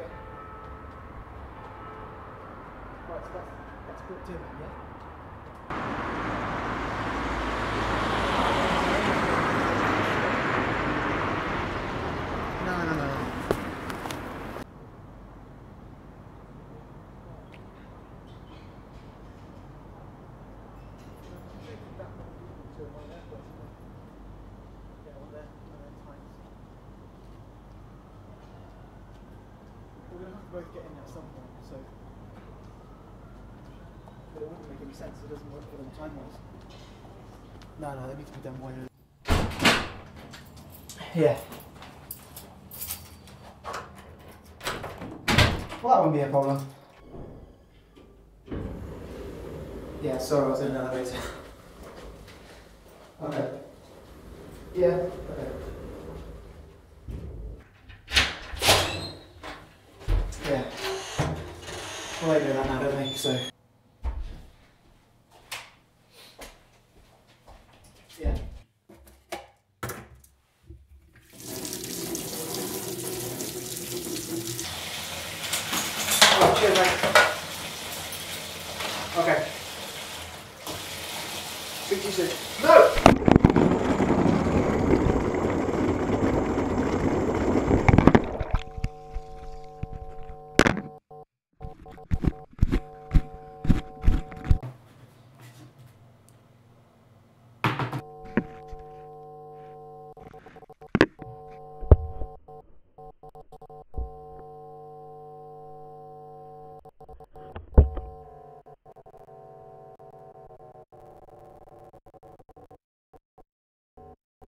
Okay. Right, that's, that's built to my network. Both get in at some point, so. But it wouldn't make any sense, it doesn't work for them time wise. No, no, they need to be done wider. Yeah. Well, that won't be a problem. Yeah, sorry, I was in an elevator. okay. Yeah. Well, they that now, don't they? So. Yeah. Oh, cheers, mate. Okay. Speak to you soon. No!